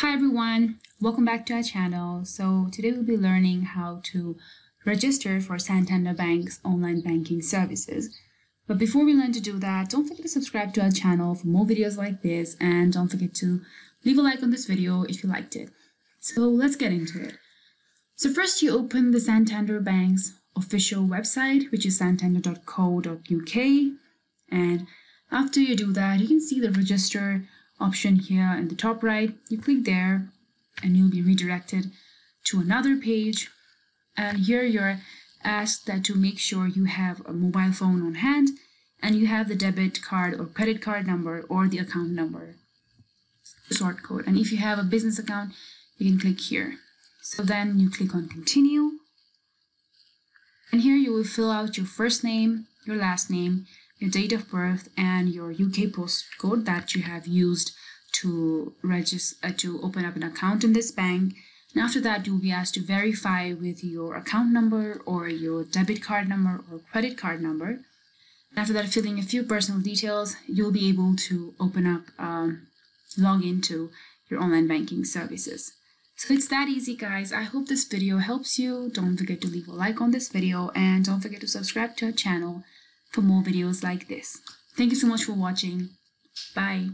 Hi everyone, welcome back to our channel. So today we'll be learning how to register for Santander Bank's online banking services. But before we learn to do that, don't forget to subscribe to our channel for more videos like this and don't forget to leave a like on this video if you liked it. So let's get into it. So first you open the Santander Bank's official website, which is santander.co.uk. And after you do that, you can see the register option here in the top right. You click there and you'll be redirected to another page. And here you're asked that to make sure you have a mobile phone on hand and you have the debit card or credit card number or the account number sort code. And if you have a business account, you can click here. So then you click on continue. And here you will fill out your first name, your last name, your date of birth, and your UK postcode that you have used to register uh, to open up an account in this bank. And after that, you'll be asked to verify with your account number or your debit card number or credit card number. After that, filling a few personal details, you'll be able to open up, um, log into your online banking services. So it's that easy, guys. I hope this video helps you. Don't forget to leave a like on this video and don't forget to subscribe to our channel for more videos like this. Thank you so much for watching. Bye.